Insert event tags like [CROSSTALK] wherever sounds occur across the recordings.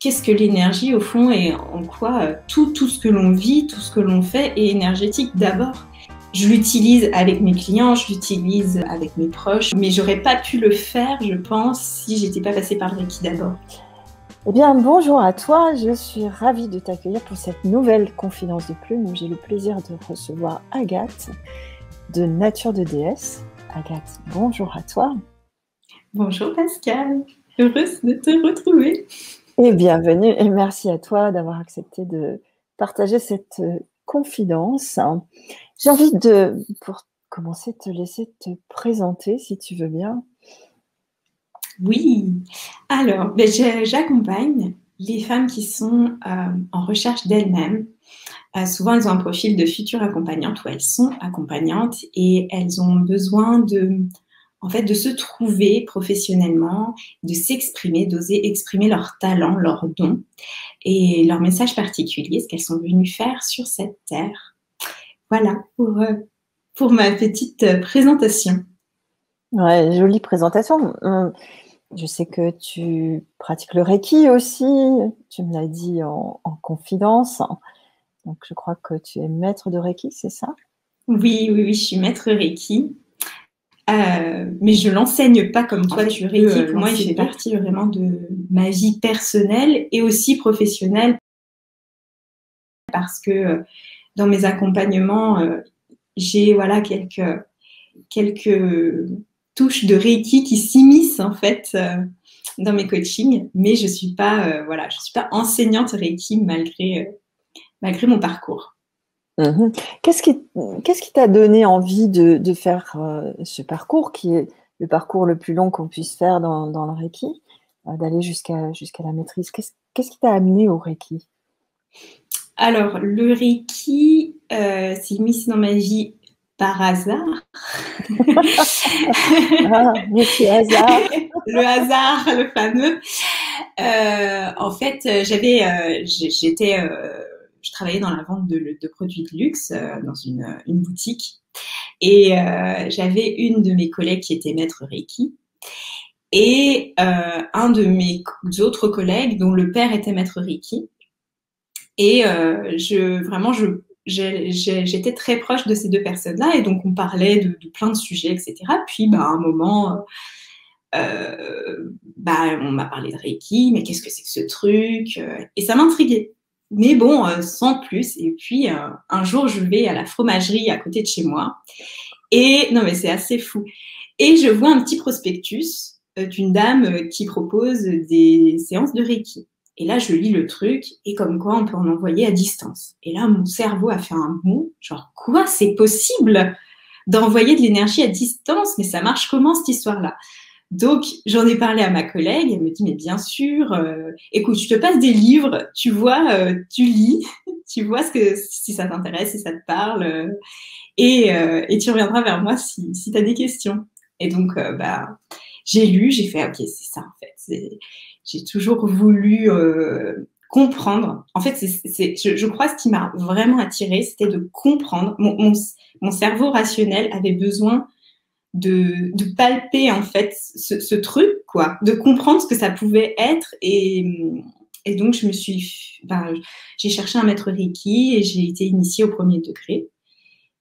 qu'est-ce que l'énergie au fond et en quoi euh, tout, tout ce que l'on vit, tout ce que l'on fait est énergétique d'abord. Je l'utilise avec mes clients, je l'utilise avec mes proches, mais j'aurais pas pu le faire, je pense, si j'étais pas passée par le Reiki d'abord. Eh bien, bonjour à toi, je suis ravie de t'accueillir pour cette nouvelle confidence de plume où j'ai le plaisir de recevoir Agathe de Nature de Déesse. Agathe, bonjour à toi. Bonjour Pascal, heureuse de te retrouver. Et bienvenue et merci à toi d'avoir accepté de partager cette euh, confidence. J'ai envie de, pour commencer, te laisser te présenter si tu veux bien. Oui, alors ben, j'accompagne les femmes qui sont euh, en recherche d'elles-mêmes. Euh, souvent, elles ont un profil de future accompagnante ou elles sont accompagnantes et elles ont besoin de en fait, de se trouver professionnellement, de s'exprimer, d'oser exprimer leurs talents, leurs dons et leur message particulier, ce qu'elles sont venues faire sur cette terre. Voilà pour, euh, pour ma petite euh, présentation. Ouais, jolie présentation. Hum, je sais que tu pratiques le Reiki aussi, tu me l'as dit en, en confidence. Donc, je crois que tu es maître de Reiki, c'est ça? Oui, oui, oui, je suis maître Reiki. Euh, mais je l'enseigne pas comme toi, tu. Pour moi, il fait partie vraiment de ma vie personnelle et aussi professionnelle. Parce que euh, dans mes accompagnements, euh, j'ai voilà quelques, quelques touches de Reiki qui s'immiscent en fait dans mes coachings, mais je suis pas voilà, je suis pas enseignante Reiki malgré malgré mon parcours. Mhm. Qu'est-ce qui t'a donné envie de, faire euh, ce parcours, qui est le parcours le plus long qu'on puisse faire dans, le Reiki, euh, d'aller jusqu'à jusqu'à la maîtrise? Qu'est-ce qui t'a amené au Reiki? Alors, le Reiki euh, s'est mis dans ma vie par hasard. [LAUGHS] ah, hasard. [LAUGHS] le hasard, le fameux. en fait, j'avais, j'étais je travaillais dans la vente de, produits de luxe euh, dans une, boutique. Et euh, j'avais une de mes collègues qui était maître Reiki et euh, un de mes autres collègues dont le père était maître Reiki. Et je vraiment je j'étais très proche de ces deux personnes-là et donc on parlait de, plein de sujets, etc. Puis bah, à un moment, bah, on m'a parlé de Reiki, mais qu'est-ce que c'est que ce truc? Et ça m'intriguait. Mais bon, euh, sans plus. Et puis, euh, un jour, je vais à la fromagerie à côté de chez moi. Et non, mais c'est assez fou. Et je vois un petit prospectus euh, d'une dame qui propose des séances de Reiki. Et là, je lis le truc et comme quoi on peut en envoyer à distance. Et là, mon cerveau a fait un bond, genre quoi, c'est possible d'envoyer de l'énergie à distance? Mais ça marche comment cette histoire-là? Donc, j'en ai parlé à ma collègue, elle me dit, mais bien sûr, euh, écoute, je te passe des livres, tu vois, euh, tu lis, [LAUGHS] tu vois ce que, si ça t'intéresse, si ça te parle, euh, et, et, tu reviendras vers moi si, si tu as des questions. Et donc, bah, j'ai lu, j'ai fait, ok, c'est ça en fait. J'ai toujours voulu comprendre. En fait, c'est, je, je, crois ce qui m'a vraiment attiré, c'était de comprendre. Mon, mon, mon cerveau rationnel avait besoin de, de, palper en fait ce, ce, truc, quoi, de comprendre ce que ça pouvait être. Et, et donc, je me suis, ben, j'ai cherché un maître Reiki et j'ai été initiée au premier degré.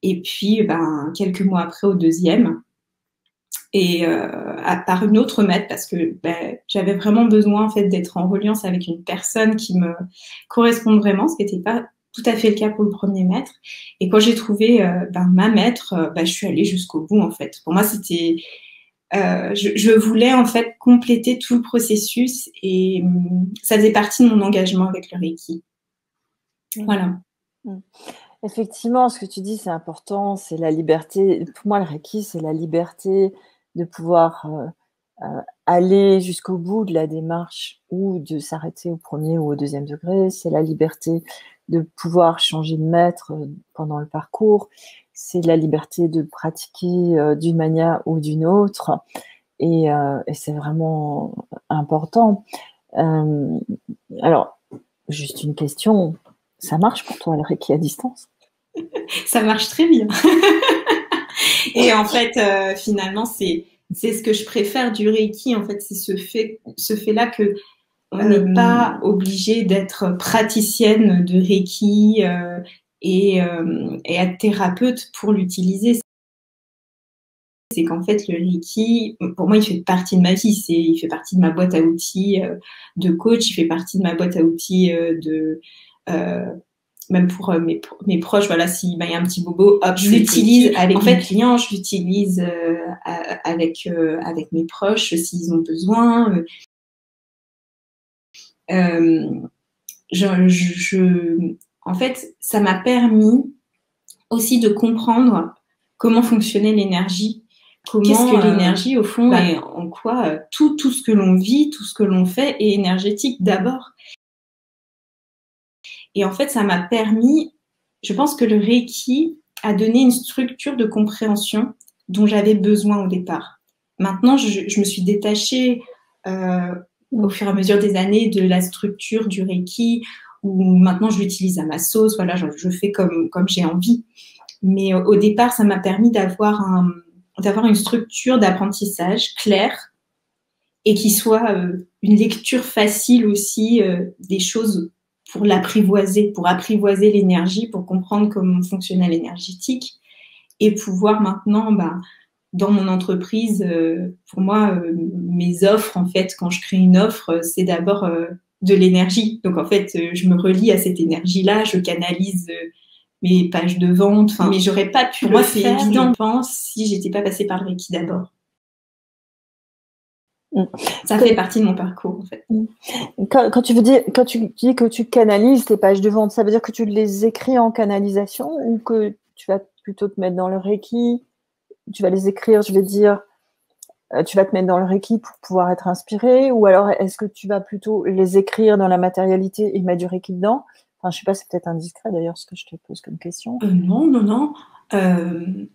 Et puis, ben, quelques mois après, au deuxième. Et euh, par une autre maître, parce que ben, j'avais vraiment besoin en fait d'être en reliance avec une personne qui me corresponde vraiment, ce qui n'était pas tout à fait le cas pour le premier maître. Et quand j'ai trouvé euh, ben, ma maître, euh, ben, je suis allée jusqu'au bout en fait. Pour moi, c'était, euh, je, voulais en fait compléter tout le processus et hum, ça faisait partie de mon engagement avec le Reiki. Mmh. Voilà. Mmh. Effectivement, ce que tu dis, c'est important, c'est la liberté. Pour moi, le Reiki, c'est la liberté de pouvoir aller jusqu'au bout de la démarche ou de s'arrêter au premier ou au deuxième degré. C'est la liberté de pouvoir changer de maître euh, pendant le parcours, c'est la liberté de pratiquer euh, d'une manière ou d'une autre. Et, euh, c'est vraiment important. alors, juste une question, ça marche pour toi le Reiki à distance? [LAUGHS] Ça marche très bien. [LAUGHS] et en fait, finalement, c'est ce que je préfère du Reiki. En fait, c'est ce fait, ce fait-là que on n'est pas obligé d'être praticienne de Reiki et, et, être thérapeute pour l'utiliser c'est qu'en fait, le Reiki, pour moi, il fait partie de ma vie. C'est, il fait partie de ma boîte à outils euh, de coach. Il fait partie de ma boîte à outils euh, de, euh, même pour mes, mes, proches. Voilà, s'il y a un petit bobo, hop, je l'utilise avec en mes clients. Je l'utilise avec avec mes proches s'ils ont besoin. Je, je, en fait, ça m'a permis aussi de comprendre comment fonctionnait l'énergie Qu'est-ce que euh, l'énergie, au fond, bah et en quoi euh, tout, tout ce que l'on vit, tout ce que l'on fait est énergétique d'abord Et en fait, ça m'a permis, je pense que le Reiki a donné une structure de compréhension dont j'avais besoin au départ. Maintenant, je, me suis détachée euh, au fur et à mesure des années de la structure du Reiki, où maintenant je l'utilise à ma sauce, voilà, je, je fais comme, comme j'ai envie. Mais au départ, ça m'a permis d'avoir un, d'avoir une structure d'apprentissage claire et qui soit euh, une lecture facile aussi euh, des choses pour l'apprivoiser, pour apprivoiser l'énergie, pour comprendre comment fonctionnait l'énergétique et pouvoir maintenant, bah, dans mon entreprise, euh, pour moi, mes offres, en fait, quand je crée une offre, c'est d'abord de l'énergie. Donc, en fait, je me relie à cette énergie-là, je canalise mes pages de vente. mais j'aurais pas pu. Pour moi, c'est évident, je pense, si j'étais pas passée par le Reiki d'abord. Mm. Ça fait partie de mon parcours, en fait. Mm. Quand, tu veux dire, quand tu dis que tu canalises tes pages de vente, ça veut dire que tu les écris en canalisation ou que tu vas plutôt te mettre dans le Reiki? Tu vas les écrire, je vais dire, euh, tu vas te mettre dans le Reiki pour pouvoir être inspiré ou alors est-ce que tu vas plutôt les écrire dans la matérialité et mettre du Reiki dedans? Enfin, je sais pas, c'est peut-être indiscret d'ailleurs ce que je te pose comme question. Euh, non, non, non. Euh,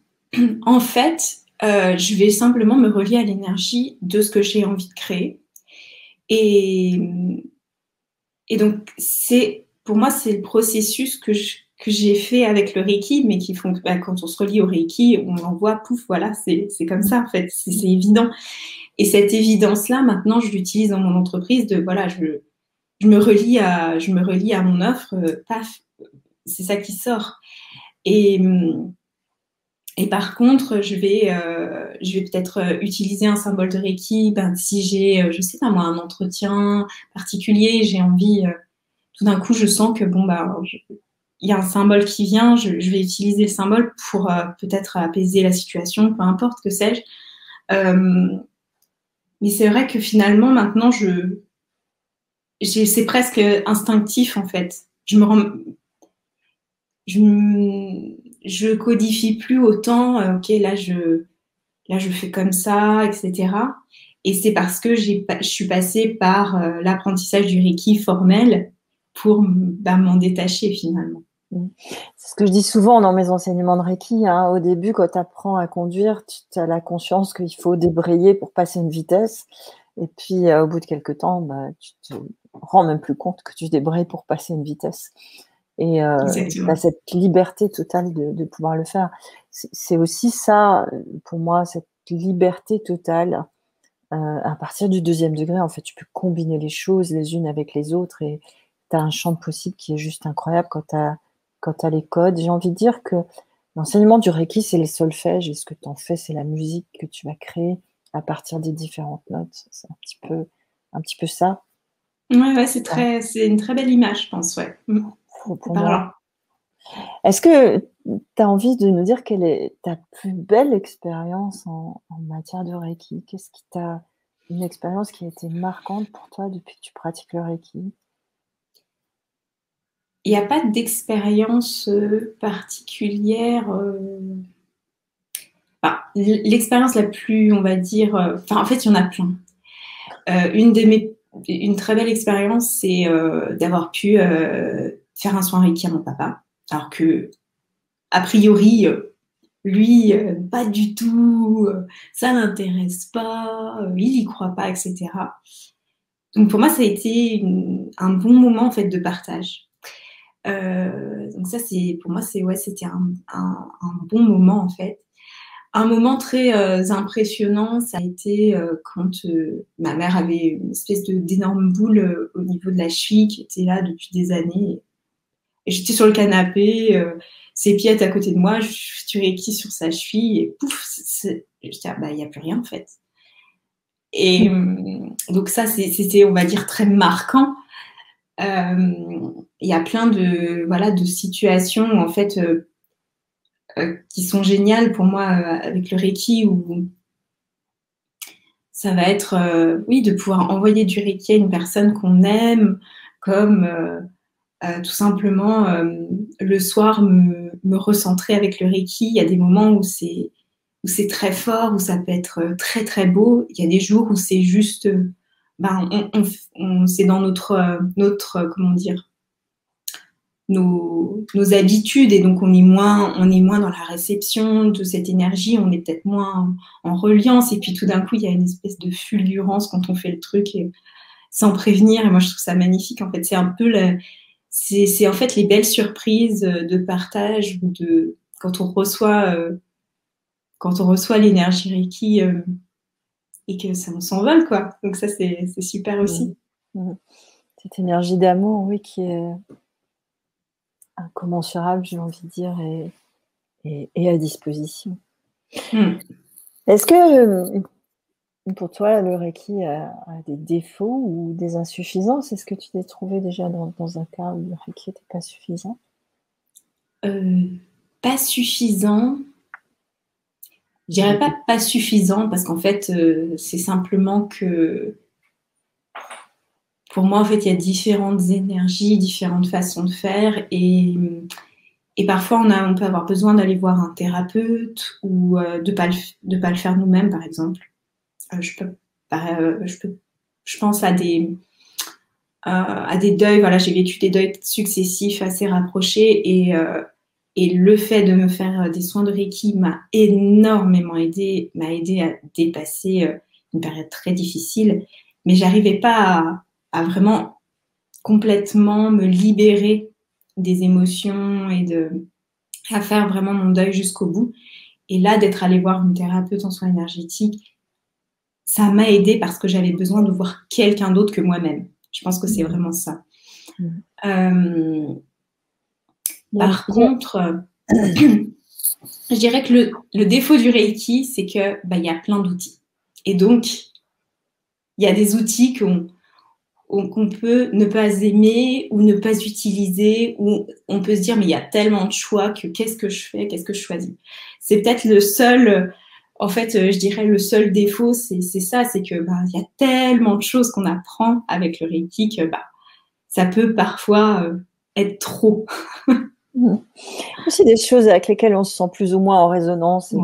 en fait, je vais simplement me relier à l'énergie de ce que j'ai envie de créer. Et, et donc, c'est pour moi, c'est le processus que que j'ai fait avec le Reiki, mais qui font bah, quand on se relie au Reiki, on l'envoie, pouf, voilà, c'est comme ça en fait, c'est évident. Et cette évidence-là, maintenant, je l'utilise dans mon entreprise de voilà, je, je me relie à, je me relie à mon offre, euh, paf, c'est ça qui sort. Et, et par contre, je vais, euh, je vais peut-être euh, utiliser un symbole de Reiki. Ben, si j'ai, je sais pas moi, un entretien particulier, j'ai envie, tout d'un coup, je sens que bon, bah, il y a un symbole qui vient, je, vais utiliser le symbole pour peut-être apaiser la situation, peu importe, que sais-je. mais c'est vrai que finalement, maintenant, c'est presque instinctif en fait. Je me codifie plus autant. Euh, ok, là je, fais comme ça, etc. Et c'est parce que je suis passée par euh, l'apprentissage du Reiki formel pour bah, m'en détacher finalement. C'est ce que je dis souvent dans mes enseignements de Reiki. Hein. Au début, quand tu apprends à conduire, tu as la conscience qu'il faut débrayer pour passer une vitesse. Et puis, euh, au bout de quelques temps, bah, tu te rends même plus compte que tu débrayes pour passer une vitesse. Et euh, tu as cette liberté totale de, pouvoir le faire. C'est aussi ça, pour moi, cette liberté totale. Euh, à partir du deuxième degré, en fait, tu peux combiner les choses les unes avec les autres et tu as un champ de possible qui est juste incroyable quand tu as, as, les codes. J'ai envie de dire que l'enseignement du Reiki, c'est les solfèges et ce que tu en fais, c'est la musique que tu vas créer à partir des différentes notes. C'est un petit peu, un petit peu ça. Ouais, ouais c'est très, c'est une très belle image, je pense, ouais. Mm. Est-ce que tu as envie de nous dire quelle est ta plus belle expérience en, matière de Reiki? Qu'est-ce qui t'a une expérience qui a été marquante pour toi depuis que tu pratiques le Reiki? Il n'y a pas d'expérience euh, particulière. Euh, l'expérience la plus, on va dire, euh, en fait, il y en a plein. Une de mes, une très belle expérience, c'est d'avoir pu faire un soin Reiki à mon papa, alors que, a priori, lui, pas du tout, ça l'intéresse pas, il y croit pas, etc. Donc pour moi, ça a été un bon moment en fait de partage. Donc ça, c'est pour moi, c'est ouais, c'était un, bon moment en fait. un moment très impressionnant, ça a été quand ma mère avait une espèce d'énorme boule au niveau de la cheville qui était là depuis des années. Et j'étais sur le canapé, ses pieds à côté de moi, je suis Reiki sur sa cheville et pouf, ah, bah, il n'y a plus rien en fait. Et donc ça, c'était, on va dire, très marquant. Il y a plein de, voilà, de situations en fait euh, qui sont géniales pour moi euh, avec le Reiki où ça va être, euh, oui, de pouvoir envoyer du Reiki à une personne qu'on aime, comme tout simplement le soir me, recentrer avec le Reiki. Il y a des moments où c'est où c'est très fort, où ça peut être très très beau. Il y a des jours où c'est juste, ben, on, c'est dans notre notre comment dire nos, habitudes et donc on est moins on est moins dans la réception de cette énergie, on est peut-être moins en reliance et puis tout d'un coup il y a une espèce de fulgurance quand on fait le truc et, sans prévenir et moi je trouve ça magnifique en fait. C'est un peu c'est en fait les belles surprises de partage de quand on reçoit euh, quand on reçoit l'énergie Reiki euh, et que ça s'envole quoi donc ça c'est super aussi mmh. Mmh. cette énergie d'amour oui qui est incommensurable, j'ai envie de dire, et, et, à disposition. Hmm. Est-ce que euh, pour toi, le Reiki a, des défauts ou des insuffisances? Est-ce que tu t'es trouvé déjà dans, un cas où le Reiki n'était pas suffisant? Euh, Pas suffisant. Je dirais pas pas suffisant parce qu'en fait, euh, c'est simplement que pour moi, en fait, il y a différentes énergies, différentes façons de faire. Et, et parfois, on, a, on peut avoir besoin d'aller voir un thérapeute ou euh, de ne pas, le, pas le faire nous-mêmes, par exemple. Euh, je, peux, je, peux, je pense à des, à des deuils. Voilà, j'ai vécu des deuils successifs assez rapprochés. Et, et le fait de me faire des soins de Reiki m'a énormément aidé, m'a aidé à dépasser une période très difficile. Mais j'arrivais pas à à vraiment complètement me libérer des émotions et de à faire vraiment mon deuil jusqu'au bout. Et là, d'être allé voir une thérapeute en soins énergétiques, ça m'a aidé parce que j'avais besoin de voir quelqu'un d'autre que moi-même. Je pense que c'est mmh. vraiment ça. Mmh. Euh, par contre, [CLEARS THROAT] je dirais que le, le, défaut du Reiki, c'est que bah, il y a plein d'outils. Et donc, il y a des outils qu'on qu'on peut ne pas aimer ou ne pas utiliser, ou on peut se dire mais il y a tellement de choix que qu'est-ce que je fais, qu'est-ce que je choisis. C'est peut-être le seul, en fait, euh, je dirais le seul défaut, c'est ça, c'est que bah, il y a tellement de choses qu'on apprend avec le Reiki que bah, ça peut parfois euh, être trop. [LAUGHS] C'est des choses avec lesquelles on se sent plus ou moins en résonance et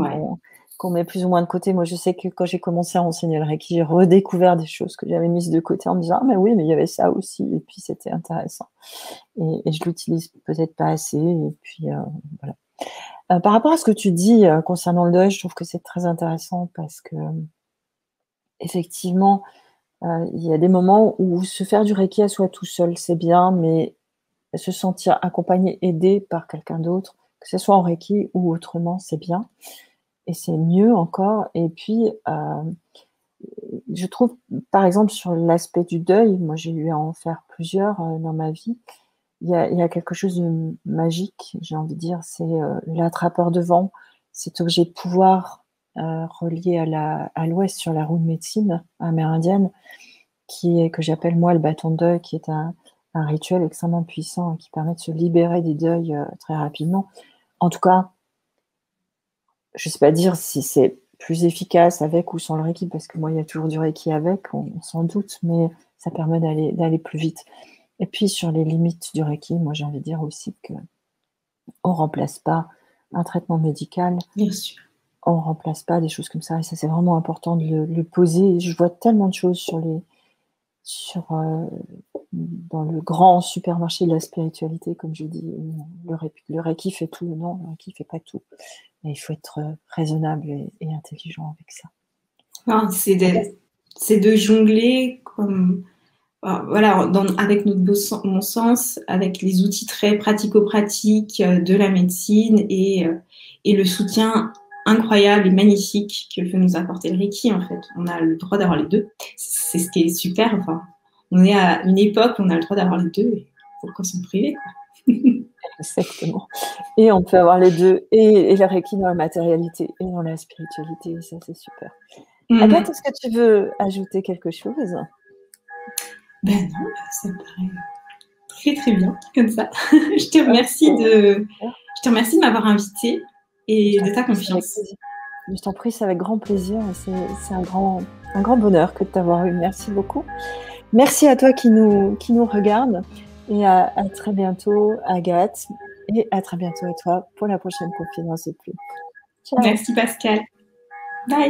qu'on met plus ou moins de côté. Moi, je sais que quand j'ai commencé à enseigner le Reiki, j'ai redécouvert des choses que j'avais mises de côté en me disant Ah, mais oui, mais il y avait ça aussi. Et puis, c'était intéressant. Et, je l'utilise peut-être pas assez. Et puis, euh, voilà. Euh, par rapport à ce que tu dis euh, concernant le deuil, je trouve que c'est très intéressant parce que, effectivement, il y a des moments où se faire du Reiki à soi tout seul, c'est bien, mais se sentir accompagné, aidé par quelqu'un d'autre, que ce soit en Reiki ou autrement, c'est bien. Et c'est mieux encore. Et puis, euh, je trouve, par exemple, sur l'aspect du deuil, moi j'ai eu à en faire plusieurs euh, dans ma vie, il y, a, quelque chose de magique, j'ai envie de dire, c'est euh, l'attrapeur de vent, cet objet de pouvoir relié à l'ouest sur la roue de médecine amérindienne, qui que j'appelle moi le bâton de deuil, qui est un, un rituel extrêmement puissant qui permet de se libérer des deuils très rapidement. En tout cas, je ne sais pas dire si c'est plus efficace avec ou sans le Reiki, parce que moi, il y a toujours du Reiki avec, on, s'en doute, mais ça permet d'aller, plus vite. Et puis, sur les limites du Reiki, moi, j'ai envie de dire aussi que on ne remplace pas un traitement médical. Bien sûr. On ne remplace pas des choses comme ça. Et ça, c'est vraiment important de le, poser. Je vois tellement de choses sur les, euh, dans le grand supermarché de la spiritualité, comme je dis, le, le Reiki fait tout. Non, le Reiki fait pas tout il faut être euh, raisonnable et, intelligent avec ça. c'est de, jongler comme euh, voilà, avec notre bon sens, avec les outils très pratico-pratiques de la médecine et, et, le soutien incroyable et magnifique que peut nous apporter le Reiki, en fait. On a le droit d'avoir les deux. C'est ce qui est super. Enfin, on est à une époque où on a le droit d'avoir les deux. Et pourquoi s'en priver, quoi [LAUGHS] Exactement. Et on peut avoir les deux, et, et le Reiki dans la matérialité et dans la spiritualité. Ça, c'est super. Mm. Agathe, est-ce que tu veux ajouter quelque chose? Ben non, ça me paraît très très bien comme ça. [LAUGHS] je te remercie de, je te remercie de m'avoir invité et de ta confiance. Je t'en prie, c'est avec grand plaisir. C'est un grand, un grand bonheur que de t'avoir eu. Merci beaucoup. Merci à toi qui nous, qui nous regarde et à, à très bientôt, Agathe. Et à très bientôt à toi pour la prochaine confidence de plus. Merci Pascal. Bye.